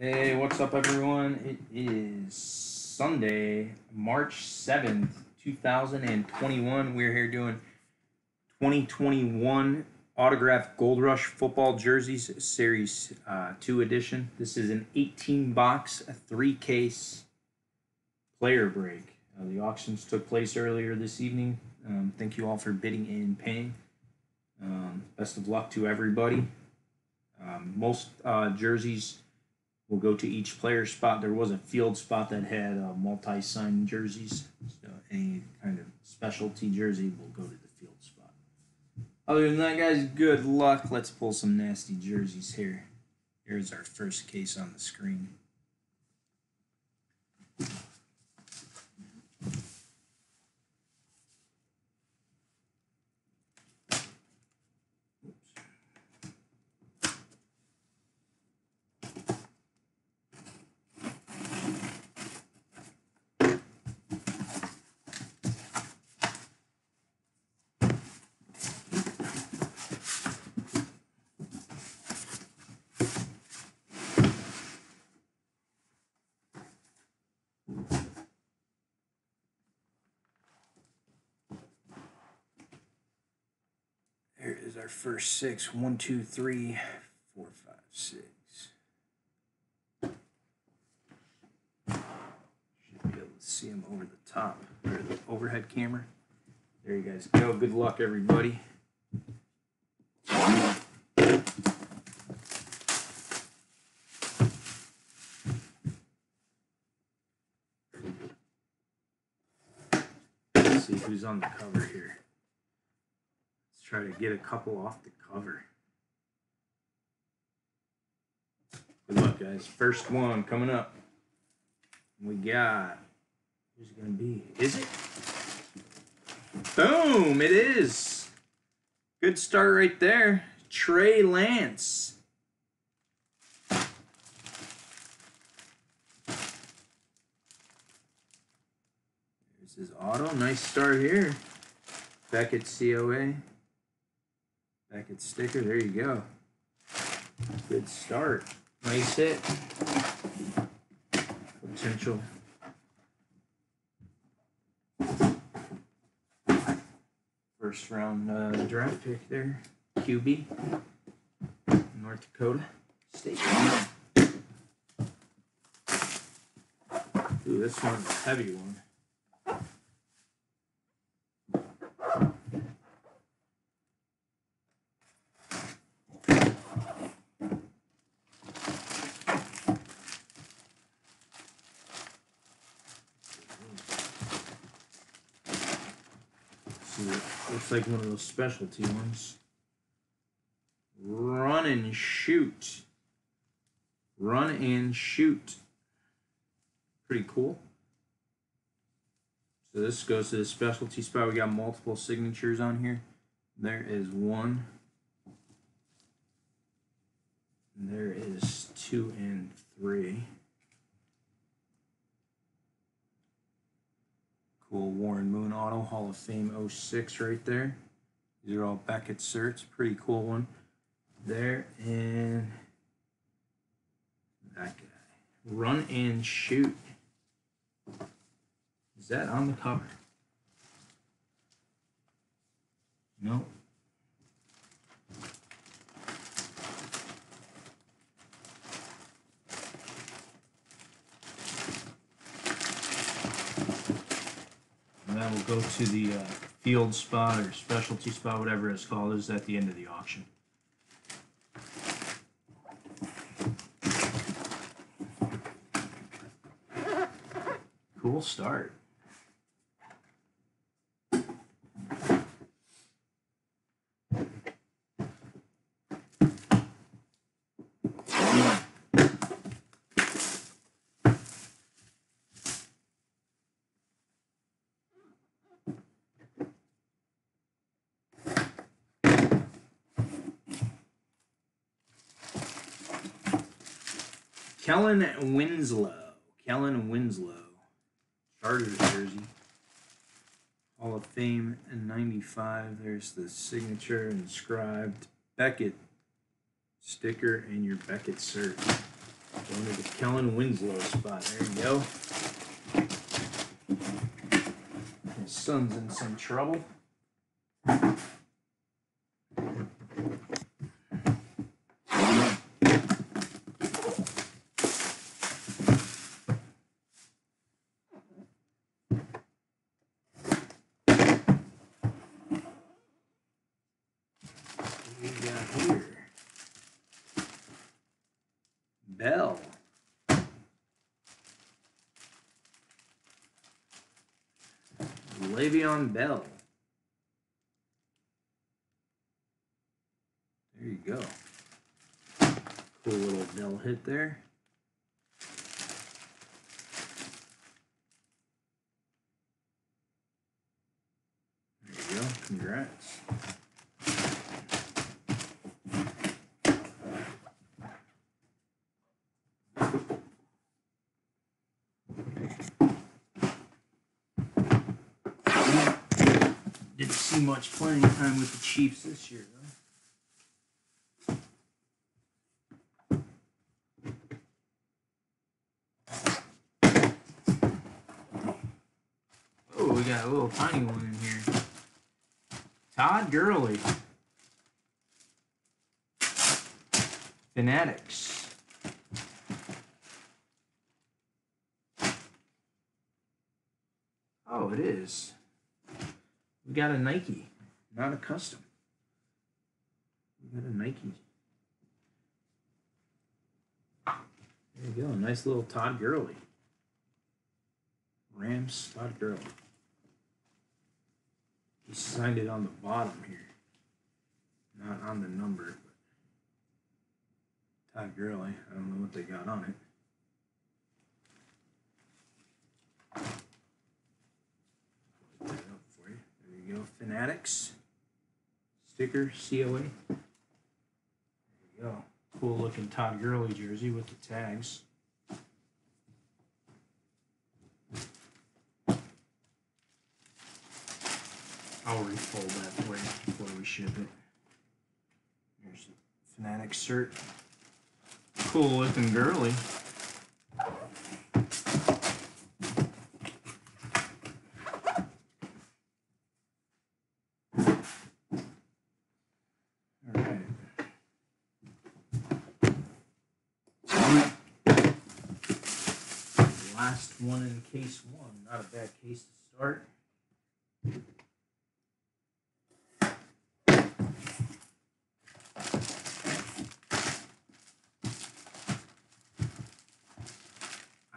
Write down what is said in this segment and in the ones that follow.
Hey, what's up, everyone? It is Sunday, March 7th, 2021. We're here doing 2021 autographed Gold Rush football jerseys, Series uh, 2 edition. This is an 18 box, a three case player break. Uh, the auctions took place earlier this evening. Um, thank you all for bidding and paying. Um, best of luck to everybody. Um, most uh, jerseys will go to each player spot. There was a field spot that had uh, multi-sign jerseys. So any kind of specialty jersey will go to the field spot. Other than that, guys, good luck. Let's pull some nasty jerseys here. Here's our first case on the screen. There is our first six. One, two, three, four, five, six. Should be able to see them over the top or the overhead camera. There you guys go. Good luck, everybody. Let's see who's on the cover here. Try to get a couple off the cover. Good luck, guys. First one coming up. We got. Who's it gonna be? Is it? Boom! It is. Good start right there. Trey Lance. This is auto. Nice start here. Beckett COA. Beckett sticker. There you go. Good start. Nice hit. Potential. First round uh, draft pick there. QB. North Dakota State. Ooh, this one's a heavy one. See, it looks like one of those specialty ones. Run and shoot. Run and shoot. Pretty cool. So this goes to the specialty spot. We got multiple signatures on here. There is one. And there is two and three. Cool Warren Moon Auto Hall of Fame 06 right there. These are all Beckett certs. Pretty cool one. There and that guy. Run and shoot. Is that on the cover? No. Then we'll go to the uh, field spot or specialty spot, whatever it's called, is at the end of the auction. Cool start. Kellen Winslow. Kellen Winslow. Chargers jersey. Hall of Fame in 95. There's the signature inscribed Beckett sticker and your Beckett cert. Going to the Kellen Winslow spot. There you go. His son's in some trouble. What we got here? Bell. Le'Veon Bell. There you go. Cool little Bell hit there. There you go. Congrats. Didn't much playing time with the Chiefs this year. Oh, we got a little tiny one in here. Todd Gurley. Fanatics. Oh, it is. We got a Nike, not a custom. We got a Nike. There you go, a nice little Todd Gurley. Rams Todd Gurley. He signed it on the bottom here, not on the number. But Todd Gurley, I don't know what they got on it. Put that up for you. Go, Fanatics. Sticker, COA. There you go. Cool looking Todd Gurley jersey with the tags. I'll refold that you before we ship it. Here's the Fanatic shirt. Cool looking Gurley. All right. Last one in case one. Not a bad case to start.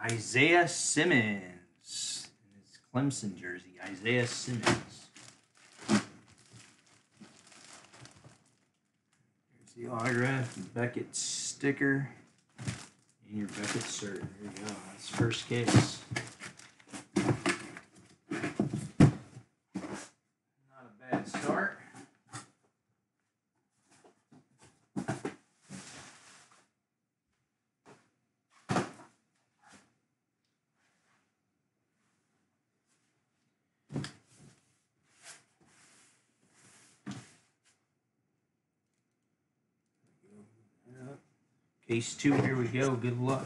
Isaiah Simmons in his Clemson jersey. Isaiah Simmons. Here's the autograph, Beckett sticker, and your Beckett cert. There you go. That's first case. Not a bad start. Yep. Case two, here we go. Good luck.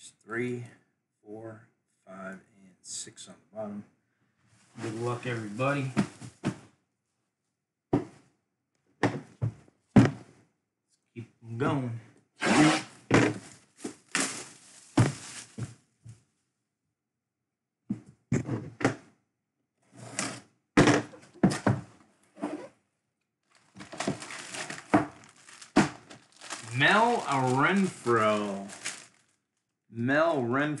There's three, four, five, and six on the bottom. Good luck, everybody. Let's keep 'em going.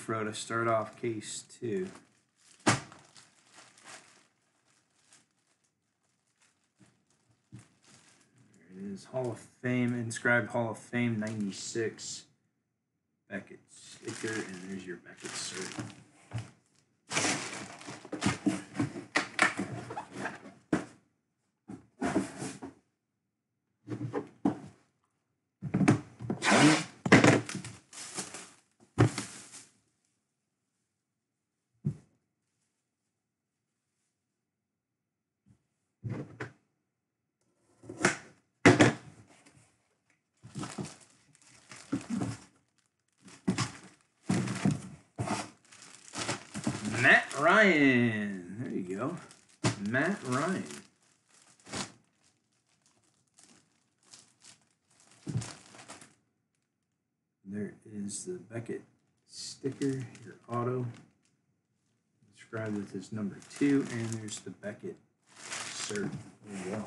Renfro to start off case two. is Hall of Fame, inscribed Hall of Fame 96. Beckett sticker, and there's your Beckett cert. Matt Ryan. There you go. Matt Ryan. There is the Beckett sticker, your auto. Described with his number two, and there's the Beckett cert. There you go.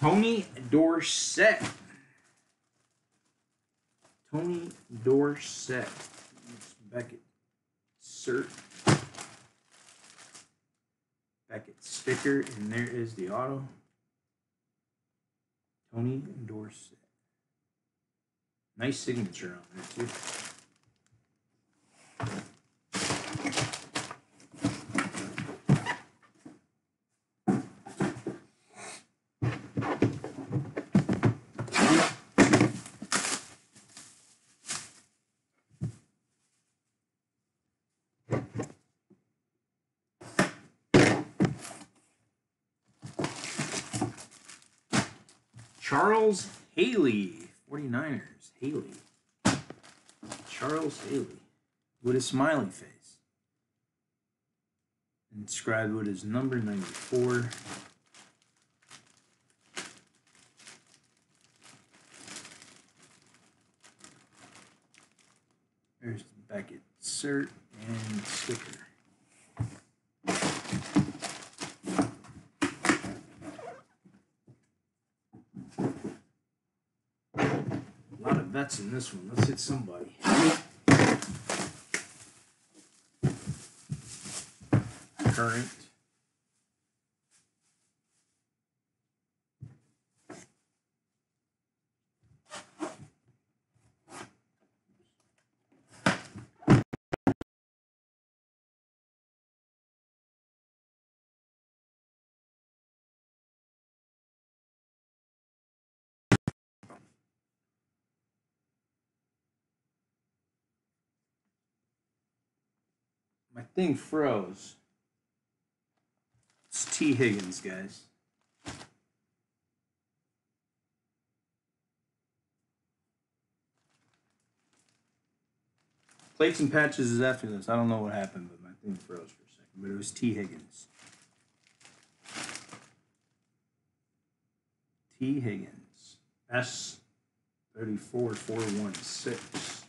Tony Dorsett. Tony Dorsett. Beckett. Cert. Beckett sticker, and there is the auto. Tony Dorsett. Nice signature on there, too. Charles Haley, 49ers. Haley. Charles Haley. With a smiley face. Inscribed with his number 94. There's the Beckett cert and sticker. A lot of vets in this one. Let's hit somebody. Current. My thing froze. It's Tee Higgins, guys. Plates and Patches is after this. I don't know what happened, but my thing froze for a second. But it was Tee Higgins. Tee Higgins. S34416.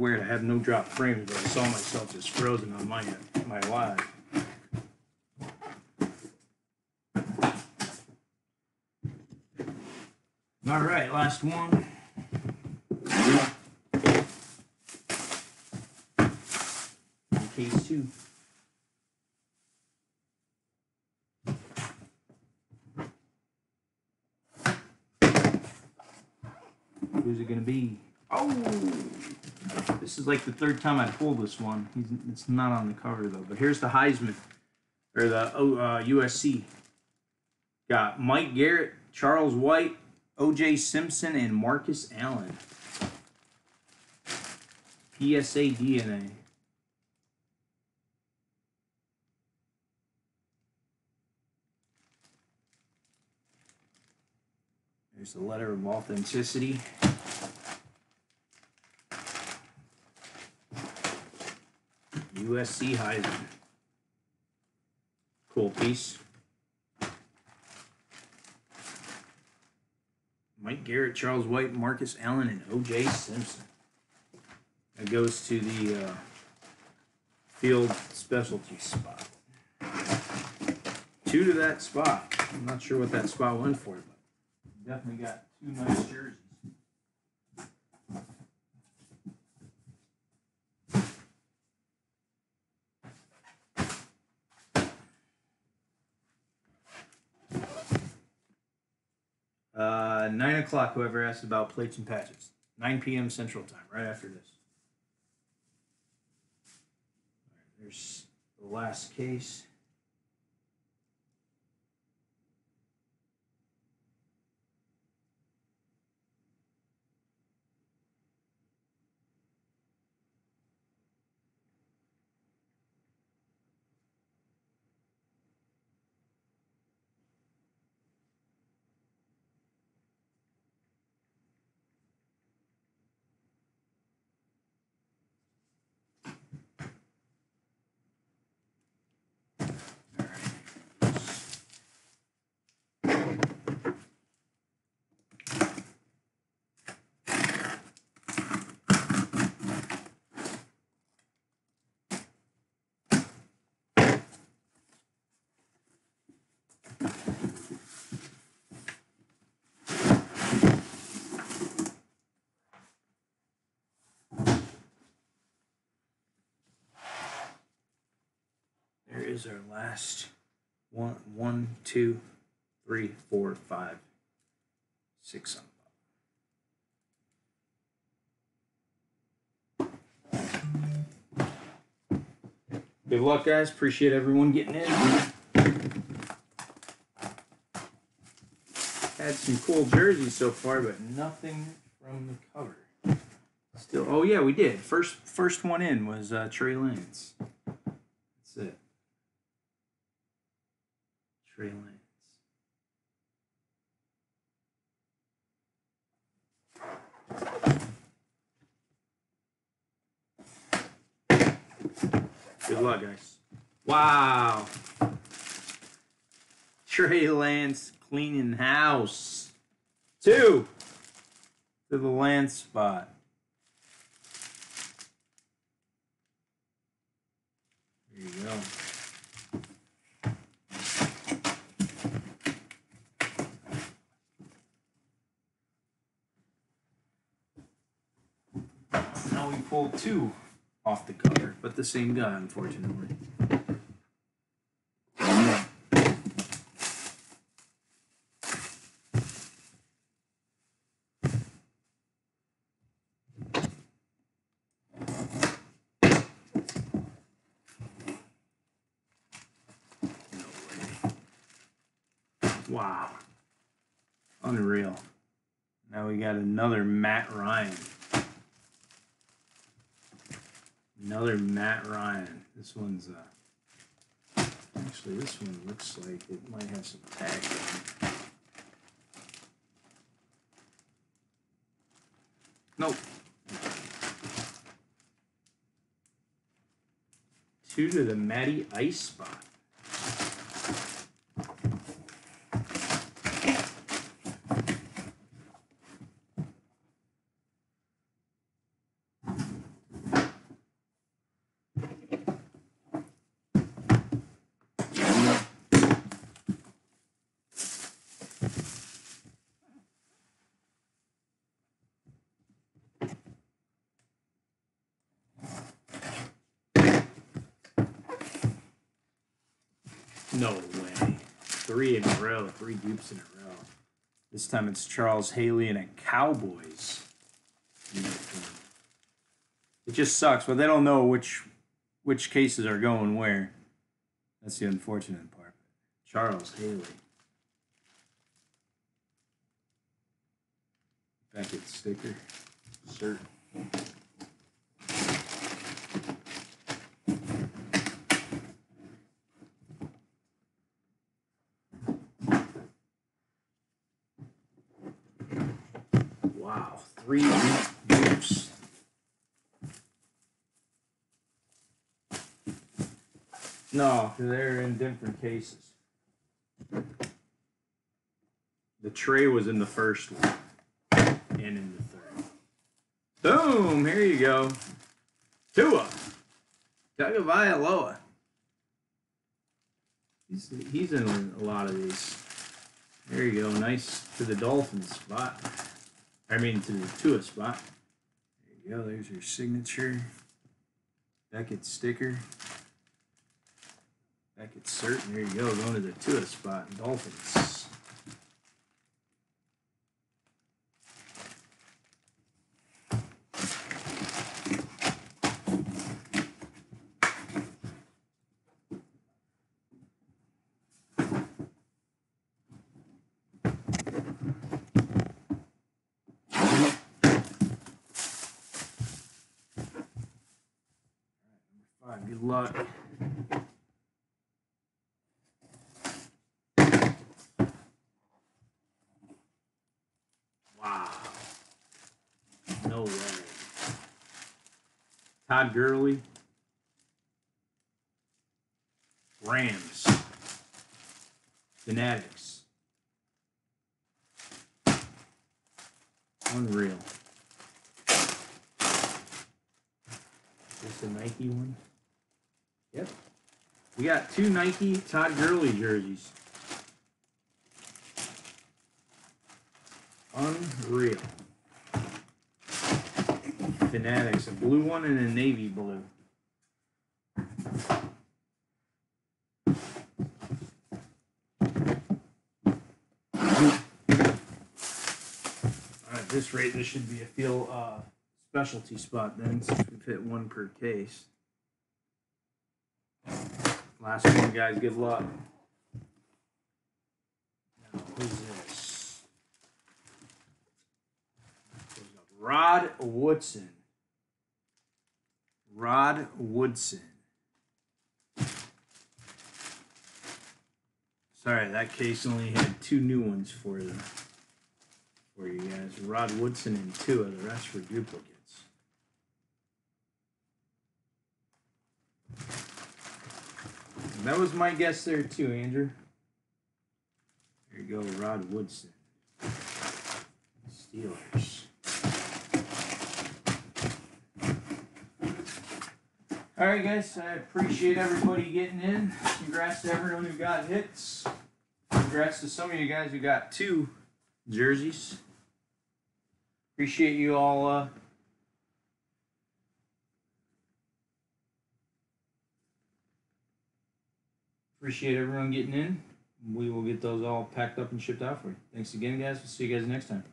Weird. I have no drop frames, but I saw myself just frozen on my my live. All right, last one. Case two. Who's it gonna be? Oh, this is like the third time I pulled this one. He's, it's not on the cover though. But here's the Heisman or the oh, uh, USC. Got Mike Garrett, Charles White, O.J. Simpson, and Marcus Allen. PSA DNA. There's the letter of authenticity. USC Heisman. Cool piece. Mike Garrett, Charles White, Marcus Allen, and O.J. Simpson. That goes to the uh, field specialty spot. Two to that spot. I'm not sure what that spot went for, but definitely got two nice jerseys. Uh, nine o'clock. Whoever asked about plates and patches. Nine p.m. Central Time. Right after this. There's the last case. Is our last one, one, two, three, four, five, six on. Good luck, guys. Appreciate everyone getting in. Had some cool jerseys so far, but nothing from the cover. Still, oh yeah, we did. First, first one in was uh, Trey Lance. That's it. Trey Lance. Good luck, guys. Wow. Trey Lance cleaning house. Two to the Lance spot. There you go. Now we pulled two off the cover, but the same guy, unfortunately. Wow. Unreal. Now we got another Matt Ryan. Another Matt Ryan. This one's uh actually this one looks like it might have some tags on it. Nope. Two to the Matty Ice spot. No way. Three in a row, three dupes in a row. This time it's Charles Haley in a Cowboys. It just sucks, but they don't know which which cases are going where. That's the unfortunate part. Charles Haley. Beckett sticker. Cert. Three dupes. No, they're in different cases. The Trey was in the first one. and in the third. Boom! Here you go. Tua. Tagovailoa. He's he's in a lot of these. There you go. Nice to the Dolphins spot. I mean to the Tua spot. There you go. There's your signature. Beckett sticker. Beckett cert. There you go. Going to the Tua spot. Dolphins. Five. Good luck. Wow. No way. Todd Gurley. Rams. Fanatics. Unreal. This is a Nike one? Yep. We got two Nike Todd Gurley jerseys. Unreal. Fanatics, a blue one and a navy blue. At this rate, this should be a feel uh, specialty spot then, since we fit one per case. Last one, guys. Good luck. Now, who's this? Rod Woodson. Rod Woodson. Sorry, that case only had two new ones for you. For you guys, Rod Woodson and two of the rest were duplicates. That was my guess there too, Andrew. There you go, Rod Woodson. Steelers. All right, guys. I appreciate everybody getting in. Congrats to everyone who got hits. Congrats to some of you guys who got two jerseys. Appreciate you all. Uh, appreciate everyone getting in. We will get those all packed up and shipped out for you. Thanks again, guys. We'll see you guys next time.